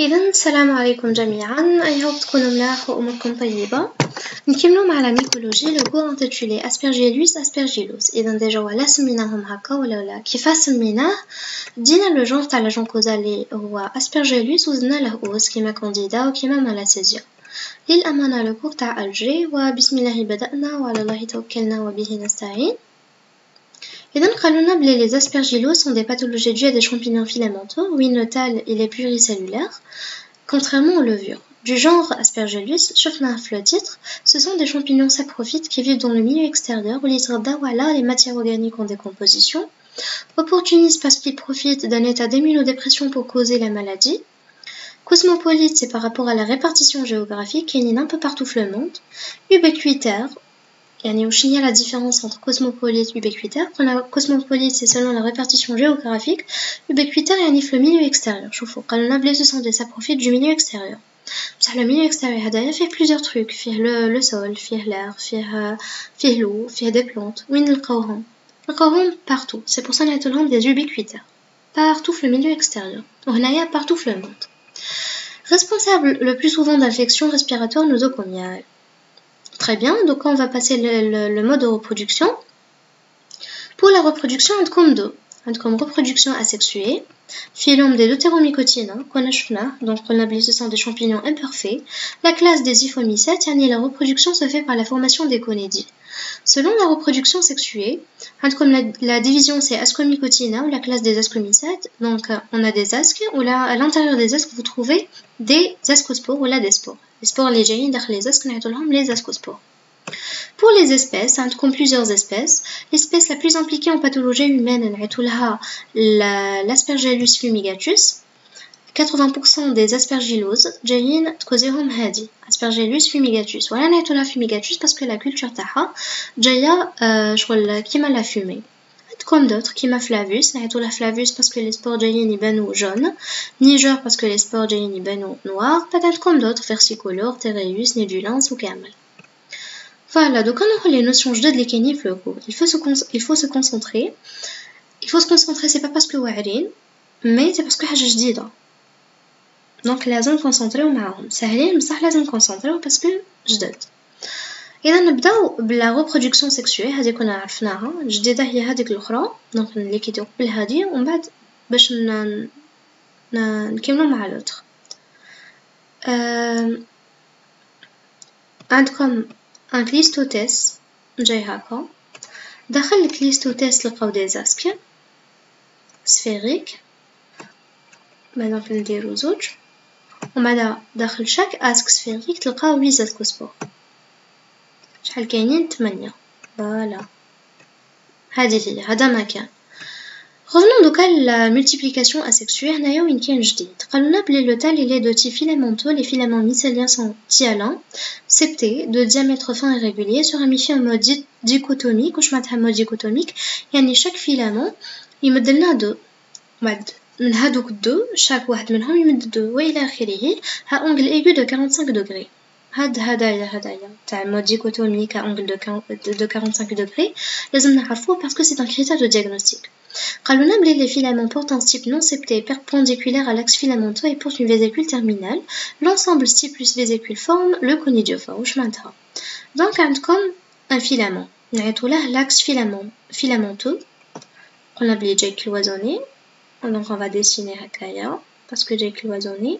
إذا السلام عليكم جميعا. I hope تكونوا ملاح وأموركم طيبة. نكملو مع لا ميكولوجي لو كور انتيتولي اسبرجيلوس اسبرجيلوس إذا ديجا ولا سميناهم هكا ولا لا كيفاش سميناه؟ دينا لو جونغ تاع لا كوزا لي هو اسبرجيلوس وزدنا له اوس كيما كانديدا وكيما مالاسيزيا للأمانة لو كور تاع ألجي وبسم الله بدأنا وعلى الله توكلنا وبه نستعين. Les non-cranola et les aspergillos sont des pathologies dues à des champignons filamenteux, winotales et les pluricellulaires, contrairement aux levures. Du genre Aspergillus, surnymphe le titre, ce sont des champignons saprophytes qui vivent dans le milieu extérieur où les d'awala, les matières organiques en décomposition, opportunistes parce qu'ils profitent d'un état d'immunodépression pour causer la maladie, cosmopolite c'est par rapport à la répartition géographique, il y en a un peu partout le monde, يعني وش هي la différence entre cosmopolite et ubiquitaire قلنا cosmopolite c'est selon la répartition géographique ubiquitaire يعني في le milieu extérieur شوفوا قالنا بلي ce sont des saprophytes du milieu extérieur بصح le milieu extérieur هدايا فيه plusieurs trucs فيه le, le sol فيه l'air فيه فيه l'eau فيه des plantes وين نلقاوهم نلقاوهم partout c'est pour ça نعيطولهم des ubiquitaires partout في le milieu extérieur وهنايا partout في le monde responsable le plus souvent d'infections respiratoires nosocomiales Très bien, donc on va passer le, mode de reproduction. Pour la reproduction, on a comme deux. comme reproduction asexuée, phylum des deutéromycotines, qu'on a donc on a ce sont des champignons imparfaits. La classe des iphomycètes, la reproduction se fait par la formation des conédies. Selon la reproduction sexuée, comme la, division c'est Ascomycotina ou la classe des ascomycètes, donc on a des asques, ou là à l'intérieur des asques vous trouvez des ascospores ou là des spores. Les spores les les asques les ascospores. Pour les espèces, comme plusieurs espèces, l'espèce la plus impliquée en pathologie humaine l'Aspergillus fumigatus. 80% des aspergilloses جايين تكوزيهم هادي aspergillus fumigatus ولا نعيطولها fumigatus parce que la culture تاعها جاية شغل كيما لا fumée comme d'autres كيما flavus نعيطولها flavus parce que les spores جايين يبانو jaune niger parce que les spores جايين يبانو noir peut-être comme d'autres versicolore tereus nidulans وكامل voilà donc on a les notions جدد اللي كاينين في il faut se il faut se concentrer il faut se concentrer c'est pas parce que واعرين mais c'est parce que حاجة جديدة دونك لازم نكونسونطريو معاهم ساهلين بصح لازم نكونسونطريو باسكو جدد إذا نبداو بلا ريبرودكسيون سيكسويل هذه كنا عرفناها. الجديده هي هذيك الأخرى. دونك اللي كيديرو قبل هذه ومن بعد باش ن... نكملو مع لوتر أه... عندكم ان كليستوتيس جاي هكا. داخل الكليستوتيس لقاو دي زاسك سفيريك بعد نديرو زوج. ومن داخل شاك اسك سفيريك تلقاو ويزا كوسبور شحال كاينين تمنية فوالا هذه هي هذا مكان Revenons donc à la multiplication asexuée, هنايا وين كاين جديد قالولنا بلي لو تال il est de type filamenteux, les filaments mycéliens sont hyalins, septés, de diamètre fin irrégulier, se ramifient en mode dichotomique, واش معناتها mode dichotomique يعني chaque filament يمد لنا دو بعد من هادوك دو chaque واحد منهم يمد دو والى اخره ها اونغل ايغو دو 45 دوغري هاد هدايا هدايا تاع مود ديكوتوميك اونغل دو 45 دوغري لازم نعرفوه باسكو سي ان كريتير دو دياغنوستيك قالوا بلي les filaments portent un stipe non septé perpendiculaire à l'axe filamenteux et portent une vésicule terminale. L'ensemble stipe plus vésicule forme le conidiophore واش معناتها Donc عندكم un filament نعيطولاه l'axe filament filamenteux قلنا بلي جاي cloisonné donc on va dessiner هكايا parce que j'ai cloisonné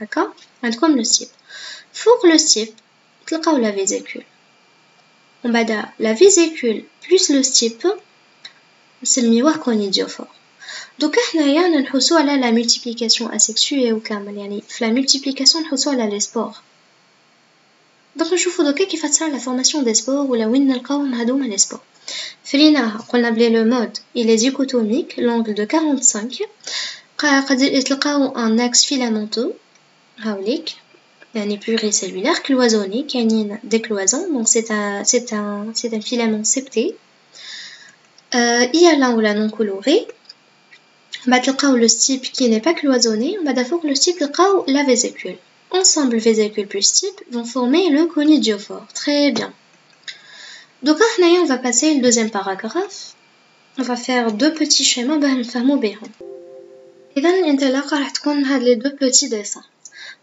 هكا عندكم لو ستيب فوق لو ستيب تلقاو لا فيزيكول ومن بعد لا فيزيكول بلوس لو ستيب نسميوه كونيديوفور دوكا حنايا نحوسو على لا مولتيبليكاسيون اسيكسوي وكامل يعني في لا مولتيبليكاسيون نحوسو على لي سبور دونك نشوفو دوكا كيف تصرا لا فورماسيون دي سبور ولا وين نلقاوهم هادوما لي سبور Frina, qu'on appelait le mode, il est dichotomique, l'angle de 45. قد يتلقاو ان اكس فيلامونتو Raoulik, un épuré cellulaire cloisonné, qui a une donc c'est un, c'est un, c'est un filament septé. Euh, il y a l'un ou la non coloré. On le type qui n'est pas cloisonné, on va d'abord le type de la vésicule. Ensemble, vésicule plus type vont former le conidiophore. Très bien. Donc, on va passer le deuxième paragraphe. On va faire deux petits schémas, ben, nous faire Et ben, là, on va les deux petits dessins.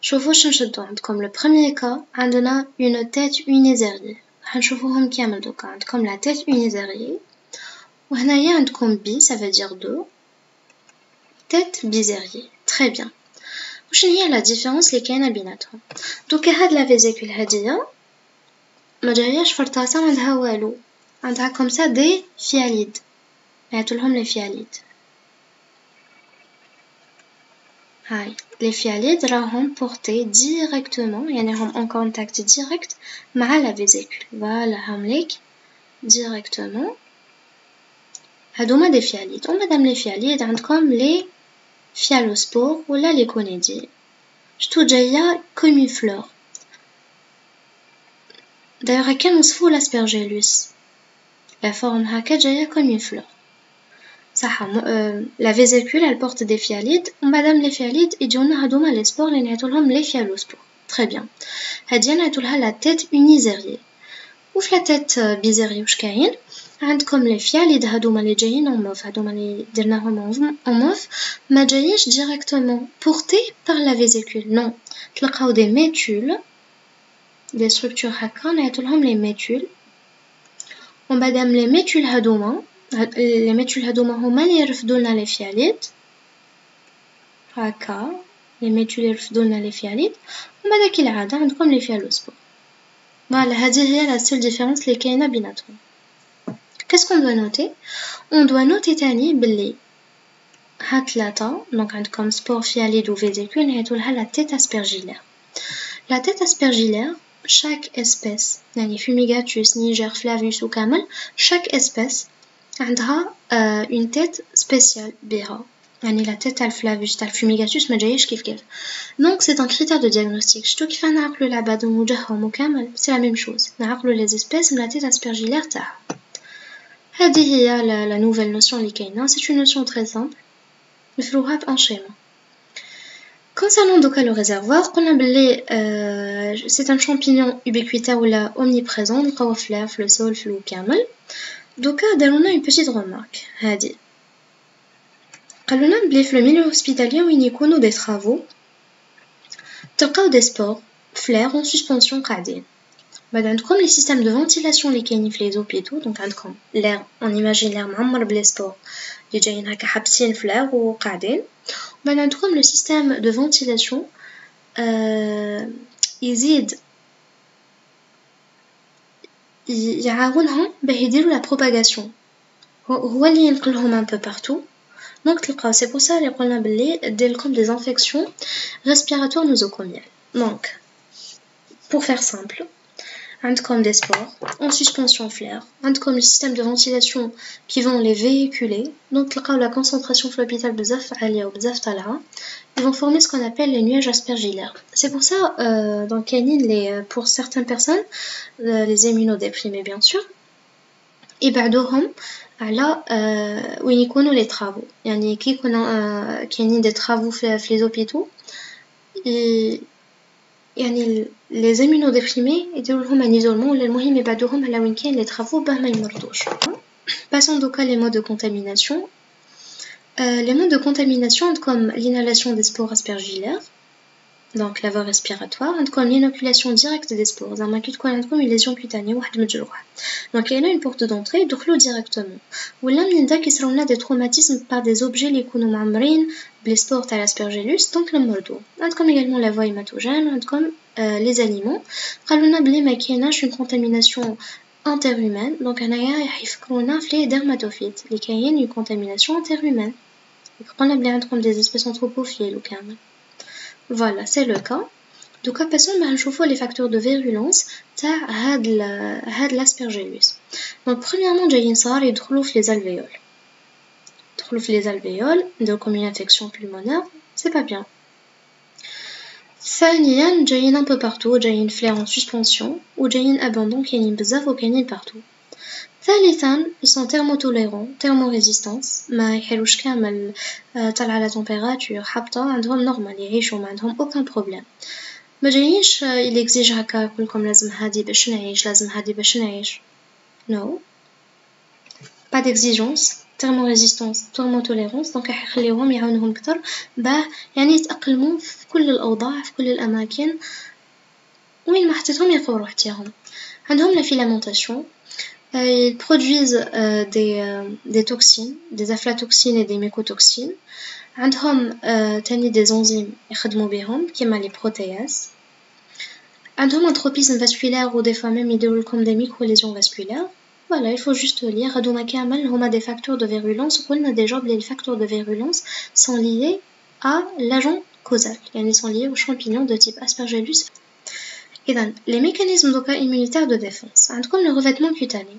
شوفوا شنو نشدو عندكم لو بروميير كا عندنا اون تيت اونيزيريي راح نشوفوهم كامل دوكا عندكم لا تيت اونيزيريي وهنايا عندكم بي ça veut dire deux tête بيزيريي très bien وشنو هي لا ديفيرونس اللي كاينه بيناتهم دوكا هاد لا فيزيكول هادية ما جاياش فرطاسة ما عندها والو عندها كوم سا دي فياليد نعيطولهم لي فياليد هاي لي فياليد راهم بورتي ديريكتومون يعني راهم اون كونتاكت ديريكت مع لا فيزيكول فوالا هامليك ديريكتومون هادوما دي فياليد ومادام لي فياليد عندكم لي فيالوسبور ولا لي كونيدي شتو جايه كومي فلور دايوغ هكا نوصفو لاسبرجيلوس لا فورم هكا جايه كومي فلور صح لا فيزيكول elle porte des fialides ومادام لي فياليد يجونا هادوما لي سبور اللي نعيطولهم لي فيالوسبور تري بيان هادي نعيطولها لا تيت اونيزيريي وفي لا تيت بيزيريي واش كاين عندكم لي فياليد هادوما لي جايين اون موف هادوما لي درناهم اون موف ما جاييش ديريكتومون بورتي بار لا فيزيكول نو تلقاو دي ميتول دي ستركتور هكا نعيطولهم لي ميتول ومادام لي ميتول هادوما لي ميتول هادوما هما لي يرفدو لنا لي فياليد هكا لي ميتول يرفدو لنا لي فياليد ومن كالعادة عندكم لي فيالوسبور فوالا هذه هي لا سول ديفيرونس لي كاينه بيناتهم Qu'est-ce qu'on doit noter On doit noter تاني باللي هاد ثلاثة دونك عندكم سبور فياليد و فيزيكول نعيطولها لا تيت اسبرجيلير لا تيت اسبرجيلير chaque espèce يعني فيميغاتوس نيجر فلافيوس وكامل chaque espèce عندها اون تيت سبيسيال بيها يعني لا تيت تاع الفلافيوس تاع الفيميغاتوس ما جايش كيف كيف دونك سي ان كريتير دو دياغنوستيك شتو كيف نعقلو العباد وجههم وكامل سي لا ميم شوز نعقلو لي زيسبيس من لا تيت اسبرجيلير تاعها هذه هي لا نوفيل نوسيون اللي كاينه سي اون نوسيون تري سامبل نفروها بان شيما Concernant donc le réservoir, قلنا بلي euh, c'est un champignon ubiquitaire ولا omniprésent نلقاوه في l'air, في le sol, في الو كامل دوكا دارونا اون بيتيت رومارك هادي قالولنا بلي في الميليو هوسبيتاليي وين يكونوا دي ترافو تلقاو دي سبور فلير اون سسبونسيون قاعدين بعد عندكم لي سيستيم دو فونتيلاسيون لي كاينين في لي زوبيتو دونك عندكم لير اون ايماجين لير معمر بلي سبور لي جايين هكا حابسين في لير وقاعدين بعد عندكم لو سيستيم دو فونتيلاسيون يزيد يعاونهم باه يديروا لا بروباغاسيون هو اللي ينقلهم ان بو بارتو دونك تلقاو سي بور سا اللي قلنا بلي دير لكم دي انفيكسيون ريسبيراتوار نوزوكوميال دونك pour faire simple عندكم des spores en suspension flair عندكم le système de ventilation qui vont les véhiculer donc تلقاو la concentration في l'hôpital بزاف عالية وبزاف طالعة ils vont former ce qu'on appelle les nuages aspergillaires c'est pour ça euh, dans كاينين les pour certaines personnes euh, les immunodéprimés bien sûr يبعدوهم على euh, وين يكونوا les travaux يعني كي يكونوا euh, كاينين des travaux في, في les hôpitaux يعني لي زيمينوديبريمي يديروا لهم ان ايزولمون ولا المهم يبعدوهم على وين كاين لي طرافو باه ما يمرضوش باسون دوكا لي مود دو كونتاميناسيون لي مود دو كونتاميناسيون عندكم l'inhalation des spores aspergillaires donc la voie respiratoire عندكم l'inoculation directe des spores زعما كي تكون عندكم une lésion cutanée واحد مجروح donc il y a une porte d'entrée يدخلوا directement ولا منين داك يصراو لنا des traumatismes par des objets اللي يكونوا معمرين بلي سبور تاع l'aspergillus donc نمرضو عندكم également la voie hématogène عندكم les aliments قالوا لنا بلي ما كايناش une contamination interhumaine donc هنايا راح يفكرونا في les dermatophytes اللي كاين une contamination interhumaine قلنا بلي عندكم des espèces anthropophiles وكامل Voilà, c'est le cas. Donc, passons à les facteurs de virulence de l'aspergillus. Donc, premièrement, جايين صار يدخلوا في les alvéoles. يدخلوا les alvéoles comme une infection pulmonaire c'est pas bien ثانيا جايين un peu partout جايين فلير en suspension وجايين abondant كاينين بزاف وكاينين partout ثالثا ils sont thermotolérants thermorésistance ما يحلوش كامل طلع على température حابطة عندهم نورمال يعيشوا ما عندهم aucun problème. ما جايينش il exige هكا يقولكم لازم هادي باش نعيش لازم هادي باش نعيش. No. Pas d'exigence. Thermorésistance thermotolérance دونك راح يخليوهم يعاونوهم كتر باه يعني يتأقلموا في كل الأوضاع في كل الأماكن. وين ما حطيتهم يلقاو روحتيهم عندهم لا فيلامونتاسيون ils produisent euh, des, euh, des toxines, des aflatoxines et des mycotoxines. عندهم euh, تاني des enzymes يخدموا بهم كيما les protéases. عندهم un tropisme vasculaire ou des fois même يديروا لكم des micro-lésions vasculaires. Voilà, il faut juste lire. هادوما كامل هما des facteurs de virulence. قلنا déjà les facteurs de virulence sont liés à l'agent causal. يعني sont liés aux champignons de type Aspergillus les mécanismes immunitaires de défense comme le revêtement cutané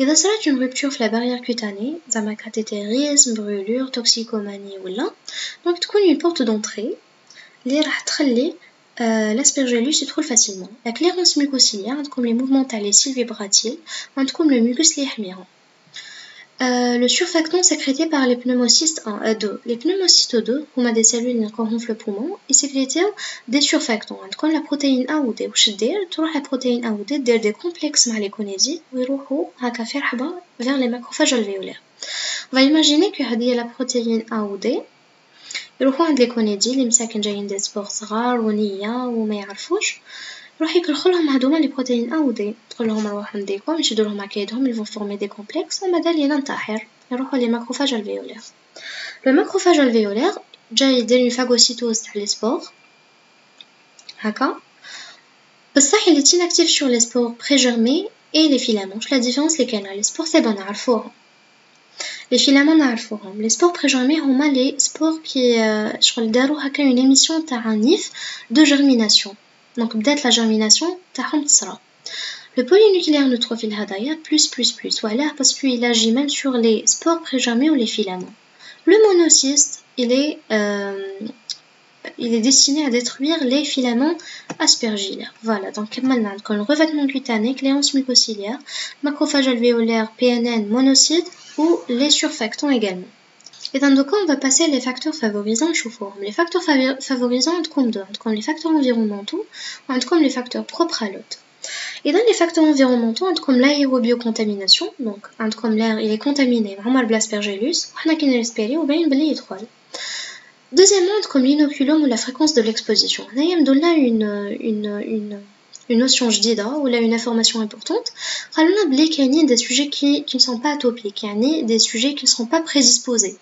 إذا صارت une rupture في la barrière cutanée زعما cathétérisme brûlure toxicomanie ولا donc تكون une porte d'entrée اللي راح تخلي l'aspergillus يدخل facilement la clairance mucociliaire comme les mouvements تاع les cils vibratiles comme le mucus اللي يحميهم euh, le surfactant sécrété par les pneumocystes 1 et 2. Les pneumocystes 2, ont des cellules qui ronflent le poumon, ils sécrètent des surfactants. Quand la protéine A ou D, ou tu la protéine A ou D, des complexes mal éconisés, ou ils vont vers les macrophages alvéolaires. On va imaginer que la protéine A ou D, ils vont les conédies, les مساكن جايين des spores صغار ونية وما يعرفوش راح يدخلهم هادوما لي بروتين ا و دي تقولهم روحو نديكم يشدولهم هكا يدهم يفون فورمي دي كومبلكس ومادال ينتحر يروحو لي ماكروفاج الفيولير لو ماكروفاج الفيولير جاي يدير اون فاغوسيتوز تاع لي سبور هكا بصح il est inactif sur les spores pré-germés et les filaments. La différence les كاينة les spores c'est bon نعرفوهم les filaments نعرفوهم les spores pré-germés هما les spores qui شغل دارو هكا une émission تاع un nif de germination donc بدات la germination تاعهم تصرى le polynucléaire neutrophile hadaya plus plus plus voilà parce qu'il agit même sur les spores prégermés ou les filaments le monocyste il est euh, il est destiné à détruire les filaments aspergillaires. Voilà, donc comme le revêtement cutané, cléance mucociliaire, macrophage alvéolaire, PNN, monocyte ou les surfactants également. Et d'un coup, on va passer les facteurs favorisants sous forme. Les facteurs favorisants, on compte deux. Les facteurs environnementaux, on compte les facteurs propres à l'hôte. Et dans les facteurs environnementaux, on compte l'aérobiocontamination, donc on compte l'air il est contaminé par l'aspergillus, on a ou bien une Deuxièmement, on compte l'inoculum ou la fréquence de l'exposition. On a donné une, une, une une notion jdida ou là une information importante, a des sujets qui, qui ne sont pas atopiques, hein, des sujets qui ne sont pas prédisposés.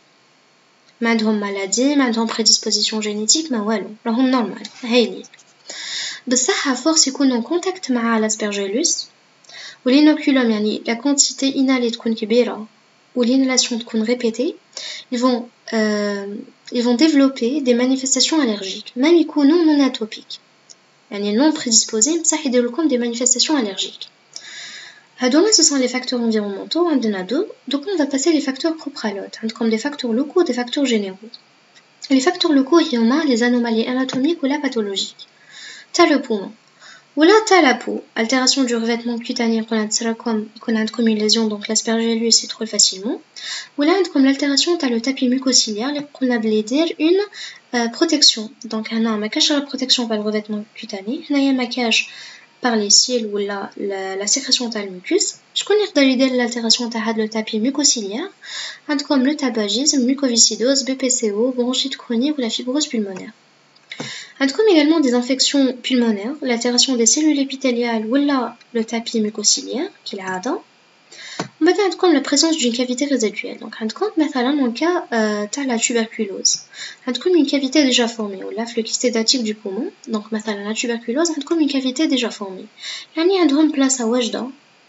ما عندهم مالادي ما عندهم بريديسبوزيسيون جينيتيك ما والو راهم نورمال هايلين بصح فورس يكونوا كونتاكت مع الاسبرجيلوس والينوكولوم يعني لا كونتيتي انالي تكون كبيره والinhalation تكون répétée ils vont euh, ils vont développer des manifestations allergiques même يكونوا non atopiques يعني non prédisposés بصح يديروا لكم des manifestations allergiques هادوما ce sont les facteurs environnementaux عندنا deux donc on va passer les facteurs propres à l'autre comme des facteurs locaux des facteurs généraux les facteurs locaux هما les anomalies anatomiques ou la pathologique t'as le poumon ولا t'as la peau altération du revêtement cutané qu'on a comme qu'on a comme une lésion donc l'aspergillus s'y trouve facilement ولا comme l'altération t'as le tapis mucociliaire qu'on a dire une euh, protection donc هنا ما كاش la protection par le revêtement cutané هنايا ما كاش par les cils ou la, la, la sécrétion de mucus. Je connais de l'altération de le tapis mucociliaire, comme le tabagisme, mucoviscidose, BPCO, bronchite chronique ou la fibrose pulmonaire. comme également des infections pulmonaires, l'altération des cellules épithéliales ou la, le tapis mucociliaire, qui est là مثلا تكون la présence d'une cavité résiduelle donc عندكم مثلا dans le cas euh, la tuberculose عندكم une cavité déjà formée ou la flux du poumon donc مثلا la tuberculose عندكم une cavité déjà formée يعني عندهم بلاصة واجدة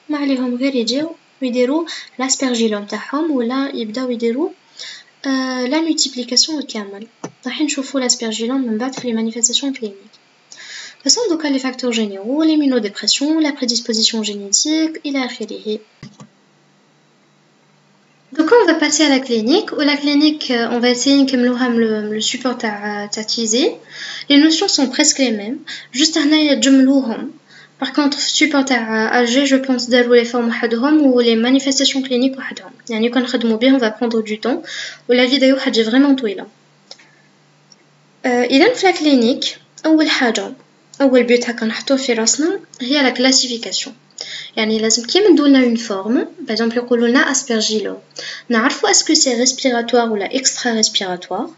ما عليهم غير يجيو ويديروا l'aspergillum تاعهم ولا يبداو يديروا euh, la multiplication كامل راح نشوفوا l'aspergillum من بعد في les manifestations cliniques Passons donc à les facteurs généraux, l'immunodépression, la prédisposition génétique, il a Donc on va passer à la clinique. Ou la clinique, euh, on va essayer de le, le support à tatiser. Les notions sont presque les mêmes. Juste un œil Par contre, support à AG, je pense d'allouer les formes ou les manifestations cliniques. يعني كون نخدمو bien, on va prendre du temps. Ou la vidéo حتجي vraiment طويلة. إذا في la clinique أول حاجة أول بيت هكا نحطوه في راسنا هي la classification. يعني لازم كي ندولنا اون فورم باغ اكزومبل يقولوا لنا اسبرجيلو نعرفوا اسكو سي ريسبيراتوار ولا اكسترا ريسبيراتوار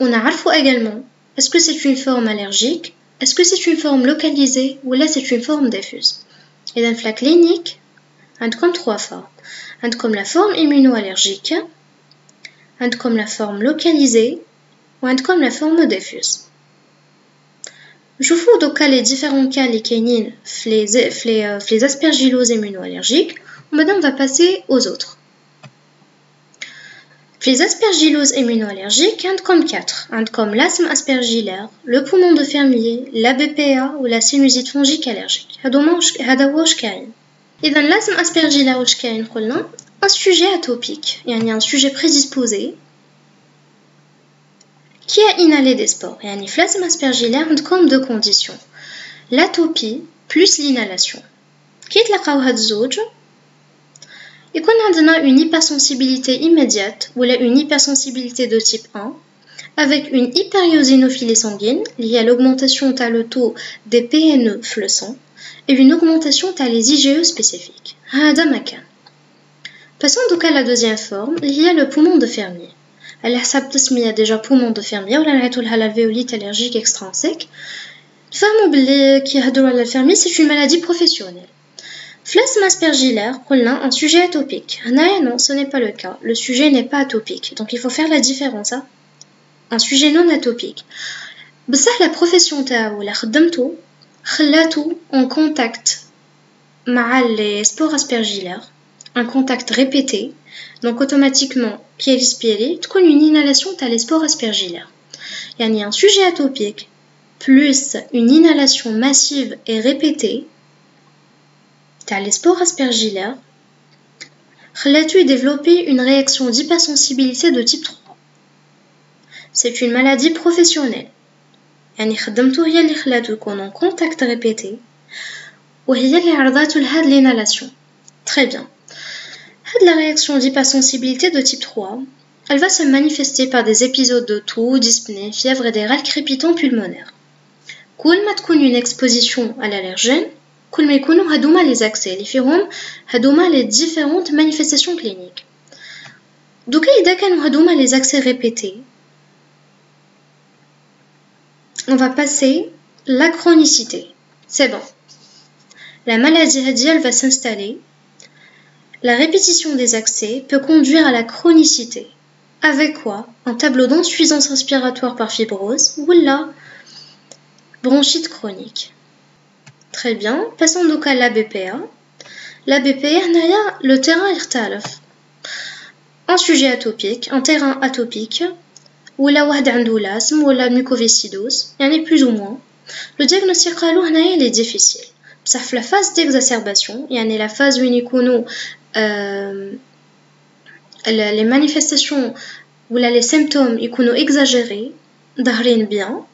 ونعرفوا également اسكو سي اون فورم الرجيك اسكو سي اون فورم لوكاليزي ولا سي اون فورم ديفوز اذا في لا كلينيك عندكم trois فورم عندكم لا فورم immunoallergique عندكم لا فورم لوكاليزي وعندكم لا فورم ديفوز نشوفو دوكا لي ديفيرون كا لي كاينين في لي في لي في لي aspergilloses immunoallergiques ومادام on va passer aux autres في les aspergilloses immunoallergiques عندكم 4 عندكم l'asthme aspergillaire le poumon de fermier la BPA ou la sinusite fongique allergique هادوما هذا هو واش كاين اذا l'asthme aspergillaire واش كاين قلنا un sujet atopique يعني un sujet prédisposé qui a inhalé des spores يعني في l'asthme aspergillaire عندكم deux conditions l'atopie plus l'inhalation كي تلقاو هاد الزوج يكون عندنا une hypersensibilité immédiate ولا une hypersensibilité de type 1 avec une hyperiosinophilie sanguine liée à l'augmentation de le taux des PNE fluorescents et une augmentation de les IgE spécifiques. Passons donc à la deuxième forme, liée à le poumon de fermier. Elle a déjà poumon de fermier ou la l'alvéolite allergique extrinsèque. Femme qui a la fermier, c'est une maladie professionnelle. Flasme aspergillaire, un sujet atopique. Non, ce n'est pas le cas. Le sujet n'est pas atopique. Donc il faut faire la différence. Hein. Un sujet non atopique. بصح la profession تاعو la خدمتو خلاتو en contact مع les spores aspergillaires un contact répété donc automatiquement piélis piélis تكون une inhalation تاع les spores aspergillaires يعني un sujet atopique plus une inhalation massive et répétée les spores aspergillaires, خلاتو développer une réaction d'hypersensibilité de type 3. C'est une maladie professionnelle. يعني خدمته هي اللي خلاتو يكون en contact répété وهي اللي عرضاتو لهاد l'inhalation. Très bien. هاد la réaction d'hypersensibilité de type 3, elle va se manifester par des épisodes de toux, dyspnée, fièvre et des râles crépitants pulmonaires. كل ما تكون une exposition à l'allergène, كل ما يكونوا هادوما لي زاكسي اللي فيهم هادوما لي ديفيرونت مانيفيستاسيون كلينيك دوكا اذا كانوا هادوما لي زاكسي ريبيتي on va passer la chronicité c'est bon la maladie radiale va s'installer la répétition des accès peut conduire à la chronicité. Avec quoi Un tableau d'insuffisance respiratoire par fibrose ou la bronchite chronique. Très bien, passons donc à l'ABPA. L'ABPA naya le terrain irtalaf. Un sujet atopique, un terrain atopique, ou la lasme ou la mucoviscidose, il y en a plus ou moins. Le diagnostic il est difficile. Sauf la phase d'exacerbation, il y en a la phase où il les manifestations ou les symptômes يكونوا exagérés, ظاهرين bien,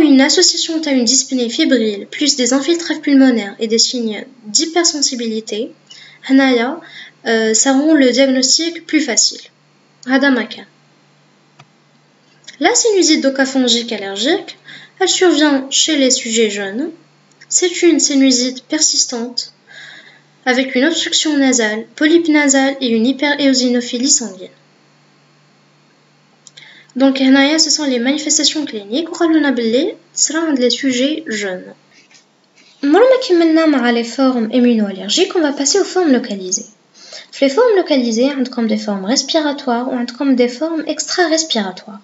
une association à une dyspnée fébrile plus des infiltrations pulmonaires et des signes d'hypersensibilité, euh, ça rend le diagnostic plus facile. La sinusite docafongique allergique, elle survient chez les sujets jeunes. C'est une sinusite persistante avec une obstruction nasale, polype nasale et une hyperéosinophilie sanguine. Donc, ce sont les manifestations cliniques ou sera un des sujets jeunes. Maintenant, les formes immunoallergiques, on va passer aux formes localisées. Les formes localisées comme des formes respiratoires ou comme des formes extra-respiratoires.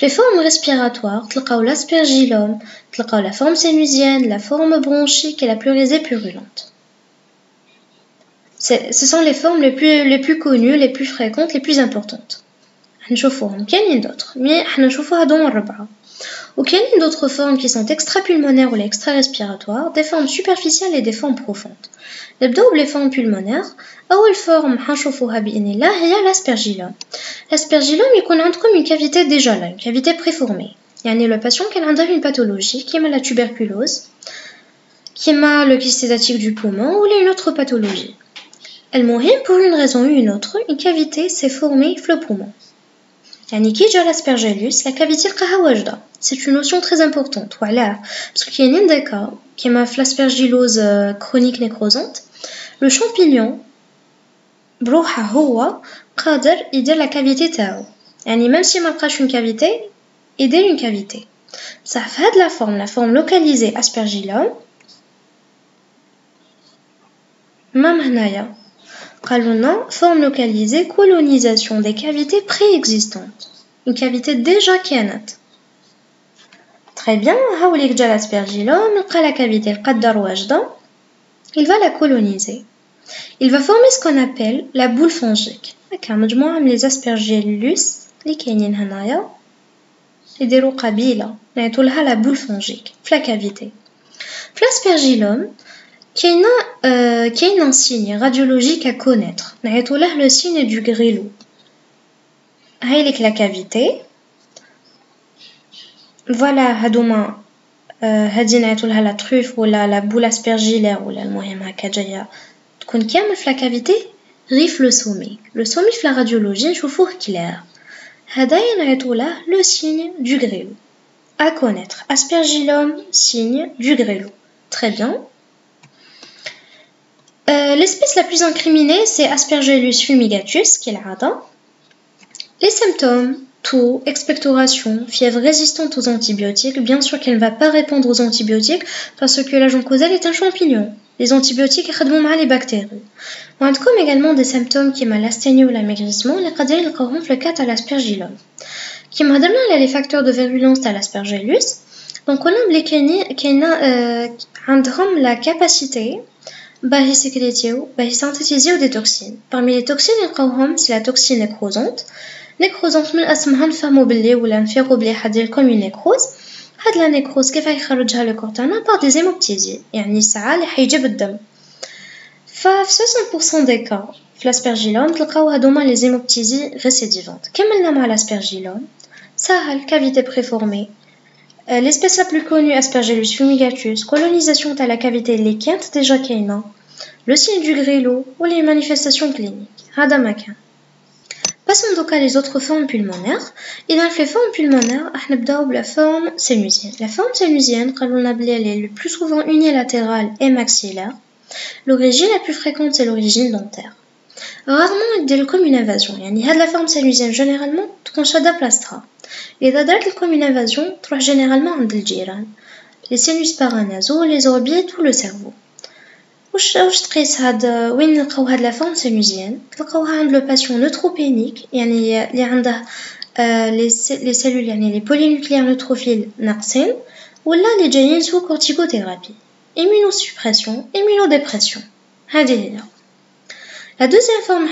Les formes respiratoires, l'aspergillome, la forme sinusienne, la forme bronchique et la pleurisée purulente Ce sont les formes les plus, les plus connues, les plus fréquentes, les plus importantes. نشوفوهم كاينين دوطخ مي حنا نشوفو هادو الربعة Ou qu'il y a d'autres formes qui sont extrapulmonaires ou extra-respiratoires, des formes superficielles et des formes profondes. Les formes pulmonaires, la forme là, il y a l'aspergillome. L'aspergillome, il connaît comme une cavité déjà là, une cavité préformée. Il y a le patient qui a une pathologie, qui a la tuberculose, qui a le kyste du poumon ou une autre pathologie. Elle mourit pour une raison ou une autre, une cavité s'est formée dans le poumon. يعني كي جا l'aspergillus, la cavité لقاها واجدة c'est une notion très importante voilà parce qu'il y a des cas كيما في l'aspergillose chronique nécrosante le champignon بروحه هو قادر يدير la cavité تاعو يعني même si ما لقاش une cavité يدير une cavité بصح في هاد la forme la forme localisée aspergillum même هنايا قالوا forme localisée colonisation des cavités préexistantes une cavité déjà كانت très bien هاوليك جا l'aspergillome لقى la cavité القدر واجدة il va la coloniser il va former ce qu'on appelle la boule fongique هكا مجموعة من les aspergillus اللي كاينين هنايا يديروا قبيلة نعيطولها la boule fongique في la cavité في l'aspergillum كاين كاين un signe radiologique à connaître نعيطوله le signe du grêlot هايليك la cavité فوالا هادوما هادي نعيطولها لا تروف ولا لا بول اسبرجيلير ولا المهم هكا جايه تكون كامل في لا كافيتي غير في لو سومي لو سومي في لا راديولوجي نشوفوه كلير هدايا نعيطوله لو سيgne du grêlot à connaître aspergillum signe du grêlot très bien euh, l'espèce la plus incriminée, c'est Aspergillus fumigatus, qui est la radin. Les symptômes, toux, expectoration, fièvre résistante aux antibiotiques. Bien sûr qu'elle ne va pas répondre aux antibiotiques parce que l'agent causal est un champignon. Les antibiotiques aident mal les bactéries. On a également des symptômes qui l'asthénie ou l'amaigrissement, les cadres le cas à l'aspergillum. Qui m'a donné les facteurs de virulence à l'aspergillus. Donc on a euh, la capacité باهي يسكريتيو باهي سانتيتيزيو دي توكسين. Parmi les toxines نلقاوهم سي لا توكسين نيكروزونت نيكروزونت من أسمها نفهمو بلي ولا نفيقو بلي حدير كوم نيكروز هاد لا نيكروز كيف يخرجها لو كورتانا؟ بار دي زيموبتيزي يعني الساعة اللي حيجيب الدم. ففي 60% دي كا في لاسبرجيلون تلقاو هادوما لي زيموبتيزي ريسيديفونت كملنا مع لاسبرجيلوم سهل كافيتي بريفورمي l'espèce la plus connue, Aspergillus fumigatus, colonisation à la cavité quintes déjà kaina, le signe du grêlot ou les manifestations cliniques. Hadamakan. Passons donc à les autres formes pulmonaires. Et dans les formes pulmonaires, on la forme sénusienne. La forme sénusienne, on elle est le plus souvent unilatérale et maxillaire. L'origine la plus fréquente, c'est l'origine dentaire. Rarement, elle déroule comme une a de la forme sénusienne généralement, en plastra. إذا دارت لكم une invasion تروح généralement عند الجيران les sinus paranasaux les orbites ou le cerveau واش واش تقيس هاد وين نلقاو هاد لا فورم سينوزيان تلقاوها عند لو باسيون نوتروبينيك يعني اللي عنده لي لي سيلول يعني لي بولينوكليير نوتروفيل ناقصين ولا اللي جايين سو كورتيكوثيرابي immunosuppression immunodépression هذه هي La deuxième forme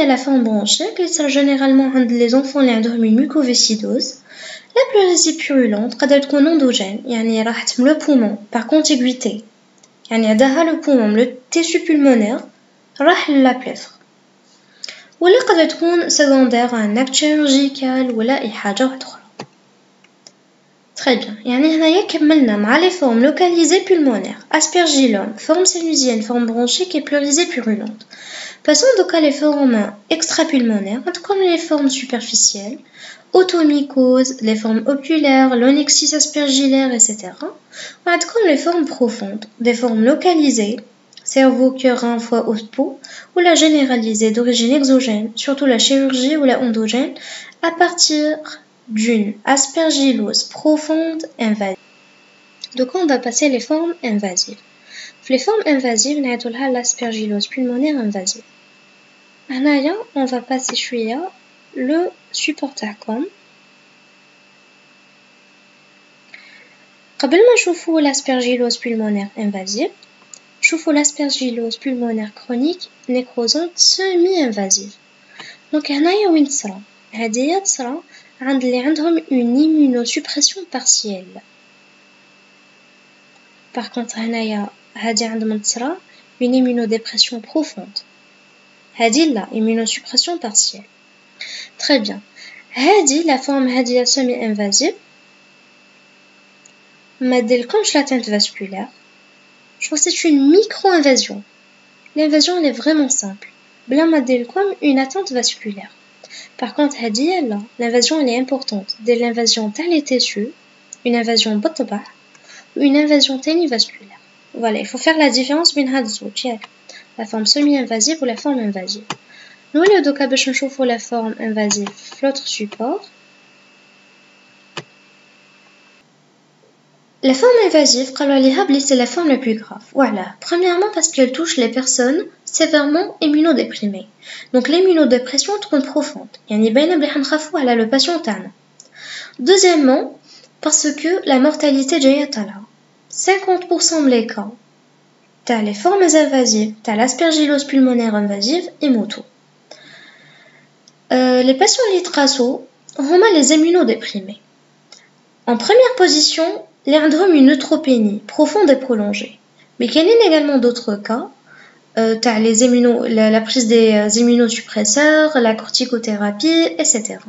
est la forme bronchique, qui sert généralement chez les enfants qui ont une mucoviscidose. La pleurésie purulente peut être endogène, c'est-à-dire le poumon par contiguïté. C'est-à-dire le poumon, le tissu pulmonaire, la plèvre. Ou elle peut être secondaire à un acte chirurgical à une autre. Très bien. a les formes localisées pulmonaires. Aspergillum, forme sénusienne, forme bronchique et pleurisée purulente. Passons donc à les formes extrapulmonaires, comme les formes superficielles, automycoses, les formes oculaires, l'onyxis aspergillaire, etc. On a comme les formes profondes, des formes localisées, cerveau, cœur, rein, foie, os, peau, ou la généralisée d'origine exogène, surtout la chirurgie ou la endogène, à partir d'une aspergillose profonde invasive. Donc on va passer les formes invasives. Les formes invasives, on l'aspergillose pulmonaire invasive. Maintenant, on va passer le supportacom. قبل ما نشوفوا l'aspergillose pulmonaire invasive نشوفوا l'aspergillose pulmonaire chronique nécrosante semi invasive Donc هنايا وين تصرى هذه تصرى عند اللي عندهم une immunosuppression partielle par contre هنايا هادي عندهم تصرا une immunodépression profonde هادي لا immunosuppression partielle très bien هادي la forme هادي semi invasive ما ديرلكمش l'atteinte vasculaire je pense que c'est une micro-invasion l'invasion elle est vraiment simple بلا ما comme une atteinte vasculaire Par contre, l'invasion elle est importante. Dès l'invasion telle les tissus, une invasion botaba, une invasion ténivasculaire. Voilà, il faut faire la différence entre la forme semi-invasive ou la forme invasive. Nous, le doka chauffe la forme invasive, l'autre support. La forme invasive, c'est la forme la plus grave. Voilà. Premièrement parce qu'elle touche les personnes sévèrement immunodéprimées. Donc, l'immunodépression est profonde. le patient Deuxièmement, parce que la mortalité est là. 50% des cas, as les formes invasives, as l'aspergillose pulmonaire invasive et moto. Euh, les patients litraso ont les immunodéprimés. En première position, L'indrome une neutropénie profonde et prolongée. Mais qu'il y a également d'autres cas. Euh, tu as les immuno, la, prise des euh, immunosuppresseurs, la corticothérapie, etc.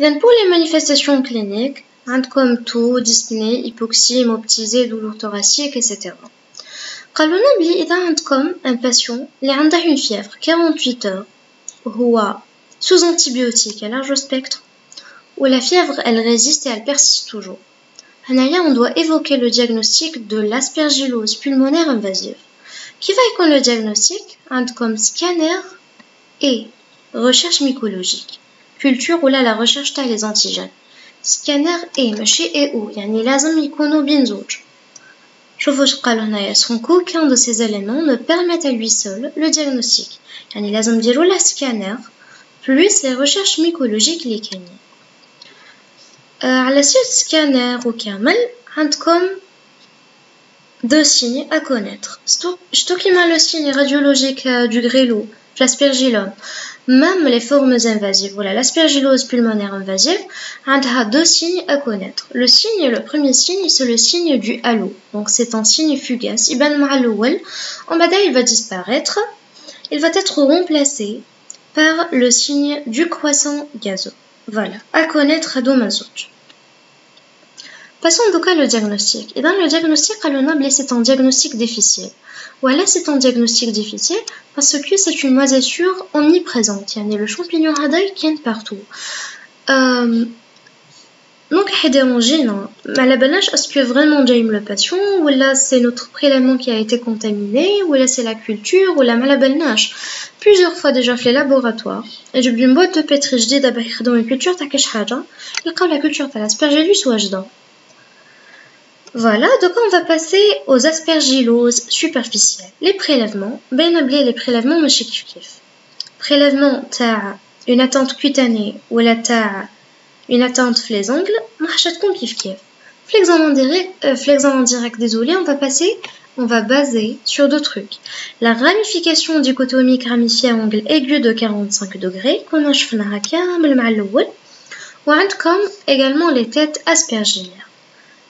Et pour les manifestations cliniques, comme tout, dyspnée, hypoxie, hémoptysée, douleur thoracique, etc. قالوا لنا إذا عندكم un patient اللي عنده une fièvre 48 heures هو sous antibiotiques à large spectre où la fièvre elle résiste et elle persiste toujours. Là, on doit évoquer le diagnostic de l'aspergillose pulmonaire invasive. Qui va avec le diagnostic comme scanner et recherche mycologique. Culture ou là la recherche t'as les antigènes. Scanner et ماشي et ou يعني لازم يكونوا بين زوج. شوفوا اش قالوا هنايا sans qu'aucun de ces éléments ne permette à lui seul le diagnostic. يعني لازم نديرو la scanner plus les recherches mycologiques les كاينين. على سير سكانر وكامل عندكم deux signes à connaître. Je كيما le signe radiologique du grêlot, l'aspergillome, même les formes invasives, voilà, l'aspergillose pulmonaire invasive, a deux signes à connaître. Le signe, le premier signe, c'est le signe du halo. Donc c'est un signe fugace. Ibn en bas il va disparaître. Il va être remplacé par le signe du croissant gazeux. Voilà, à connaître Domazout. Passons donc à le diagnostic. Et dans le diagnostic, c'est un diagnostic difficile. Voilà, c'est un diagnostic difficile parce que c'est une moisissure omniprésente. Il y a le champignon radai qui est partout. Euh, donc, non. Mais la balance, est-ce que vraiment j'ai le patient Ou là, c'est notre prélèvement qui a été contaminé Ou là, c'est la culture Ou la malabalnage Plusieurs fois déjà fait laboratoire. Et j'ai une boîte de pétri, dis d'abord dans une culture, quelque chose Il y la culture, t'as l'aspergillus ou ajdin. Voilà, donc on va passer aux aspergilloses superficielles. Les prélèvements, bien les prélèvements, mais kif kif. Prélèvement, t'as une attente cutanée ou la t'as une attente les ongles, comme kif kif. Flexement direct, euh, direct, désolé, on va passer, on va baser sur deux trucs. La ramification dichotomique ramifiée à angle aigu de 45 degrés, qu'on a le ou comme également les têtes aspergillaires.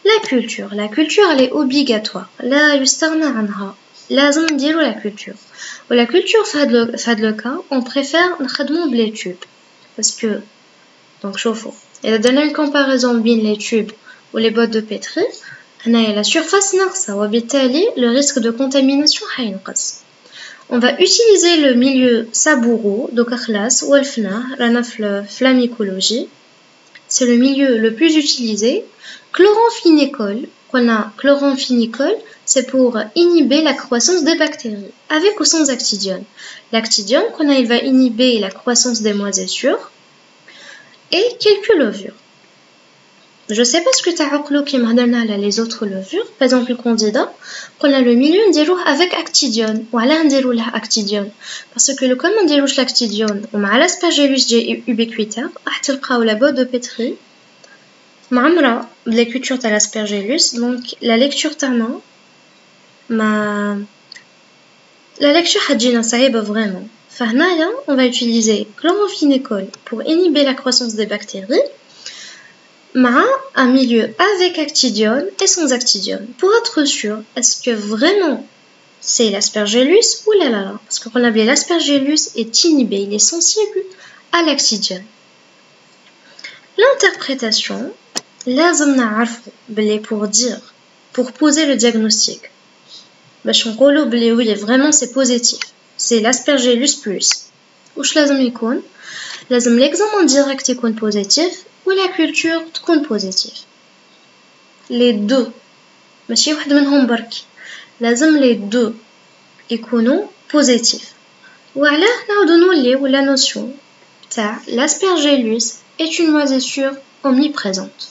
La culture. La culture, elle est obligatoire. La anha. لازم نديرو la culture. Ou la culture, fait le cas, on préfère نخدمو les tubes. Parce que, donc, chauffe. Il a donné une comparaison bien les tubes ou les boîtes de pétri. La surface ناقصة وبالتالي le risque de contamination حينقص. On va utiliser le milieu sabourou, donc خلاص والفنا رانا في flamicologie. C'est le milieu le plus utilisé Chloramphénicol, qu'on a chloramphénicol, c'est pour inhiber la croissance des bactéries, avec ou sans actidium. L'actidium, qu'on a, il va inhiber la croissance des moisissures et quelques levures. Je sais pas ce que tu as qui m'a les autres levures, par exemple le candida, qu'on a le milieu avec actidium, ou alors on actidium. Parce que le comme on l'actidium, on a l'aspergillus ubiquitaire, on la botte de pétri, معمرة بالlecture تاع l'aspergillus donc la lecture تاعنا ما la lecture حتجينا صعيبة vraiment on va utiliser chloramphénicol pour inhiber la croissance des bactéries, mais un milieu avec actidium et sans actidium, pour être sûr, est-ce que vraiment c'est l'aspergillus ou la la Parce qu'on avait l'aspergillus est inhibé, il est sensible à l'actidium. L'interprétation, لازم نعرفو بلي pour dire, pour poser le diagnostic. باش نقولو بلي oui, vraiment c'est positif. C'est l'aspergillus plus. واش لازم يكون؟ لازم l'examen direct يكون positif ou la culture تكون positif. Les deux. ماشي واحد منهم برك. لازم les deux يكونوا positif. وعلاه نعاودو نوليو la notion تاع l'aspergillus est une moisissure omniprésente.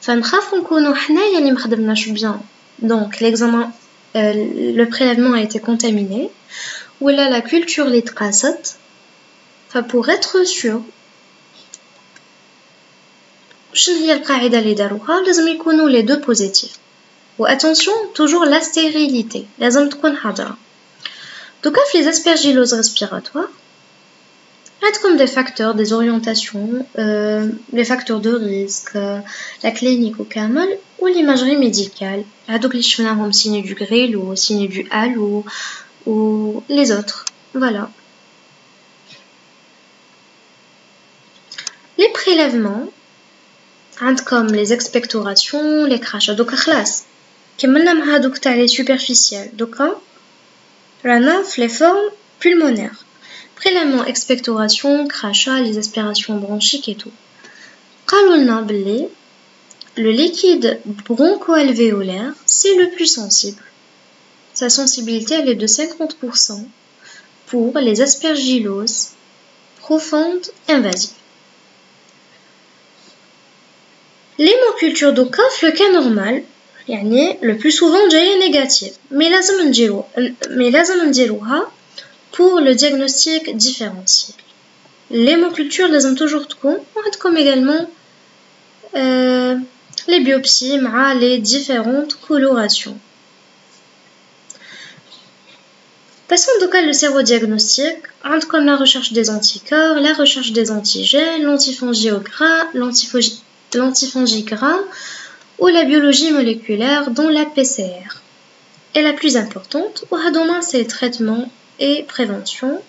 فنخاف نكونو حنايا اللي مخدمناش bien. Donc l'examen euh, le prélèvement a été contaminé ou là la culture les traces. Enfin pour être sûr شنو هي القاعدة اللي داروها لازم يكونوا les deux positifs. Ou attention, toujours la stérilité, لازم تكون حاضرة. Donc, les aspergilloses respiratoires, comme des facteurs, des orientations, euh, les facteurs de risque, euh, la clinique au camel ou l'imagerie médicale. Donc les cheveux signe du grêlot, signe du halo ou les autres. Voilà. Les prélèvements, comme les expectorations, les crachats, donc classe. كملنا donc les superficielles donc les formes pulmonaires prélèvement expectoration crachat les aspirations bronchiques et tout le liquide broncho-alvéolaire c'est le plus sensible sa sensibilité elle est de 50% pour les aspergilloses profondes invasives l'hémoculture de le cas normal le plus souvent جاية négative mais لازم نديرو mais لازم نديروها pour le diagnostic différentiel. L'hémoculture لازم toujours تكون comme également euh, les biopsies les différentes colorations. Passons donc à le sérodiagnostic, comme la recherche des anticorps, la recherche des antigènes, l'antifangiogramme ou la biologie moléculaire dont la PCR. Et la plus importante, c'est le traitement et prévention